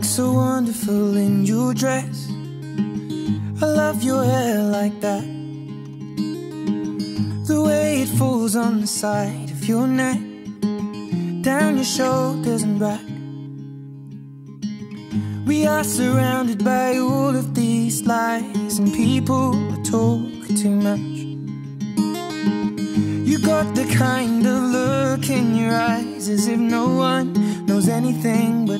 Look so wonderful in your dress. I love your hair like that. The way it falls on the side of your neck, down your shoulders and back. We are surrounded by all of these lies, and people talk too much. You got the kind of look in your eyes as if no one knows anything but.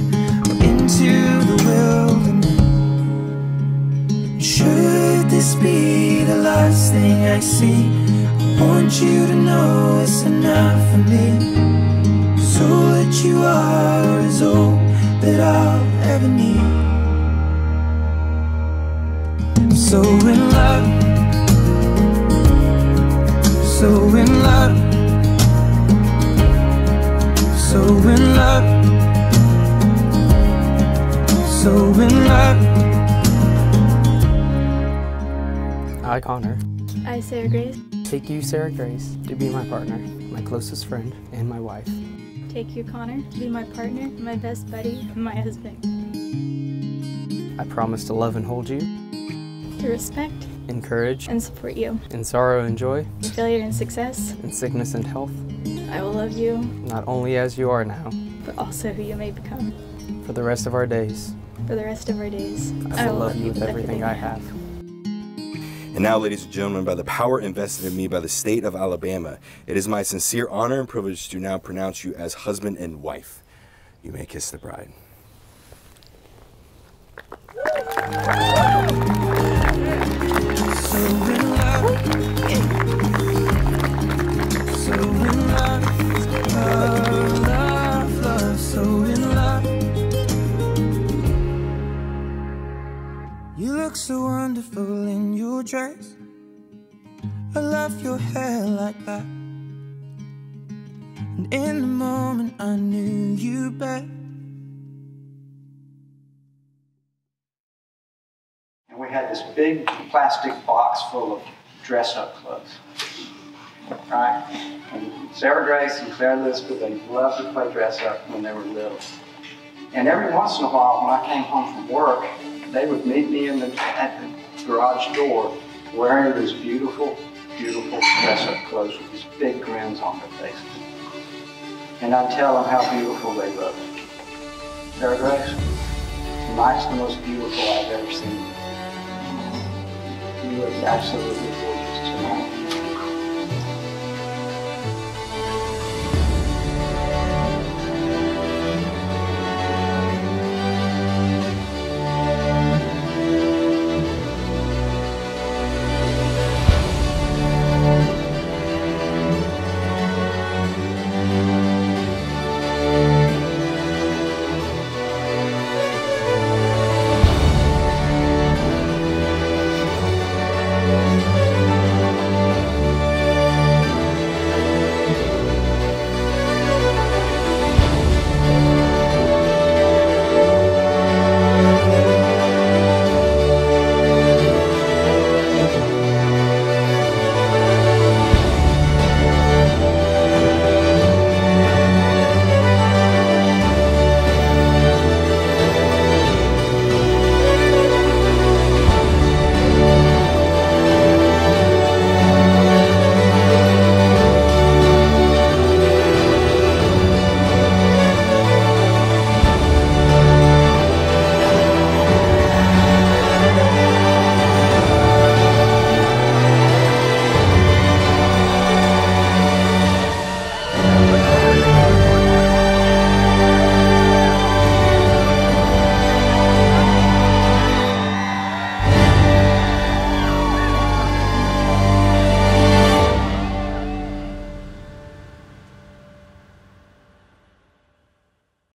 see? I want you to know it's enough for me. Cause all that you are is all that I'll ever need. I'm so in love, so in love, so in love, so in love. I, Conner, I, Sarah Grace, take you, Sarah Grace, to be my partner, my closest friend, and my wife. take you, Conner, to be my partner, my best buddy, and my husband. I promise to love and hold you, To respect encourage, and support you. in sorrow and joy, In failure and success, in sickness and health, I will love you, not only as you are now, but also who you may become. for the rest of our days. For the rest of our days, I will love you with everything I have. And now, ladies and gentlemen, by the power invested in me by the state of Alabama, it is my sincere honor and privilege to now pronounce you as husband and wife. You may kiss the bride. Dress. I love your hair like that. And in the moment I knew you best. And we had this big plastic box full of dress up clothes. Right? And Sarah Grace and Claire Elizabeth, they loved to play dress up when they were little. And every once in a while, when I came home from work, they would meet me in the, at the garage door wearing these beautiful, beautiful dress up clothes with these big grins on their faces. And I'd tell them how beautiful they looked. Sarah Grace, tonight's the most beautiful I've ever seen you. You look absolutely gorgeous tonight.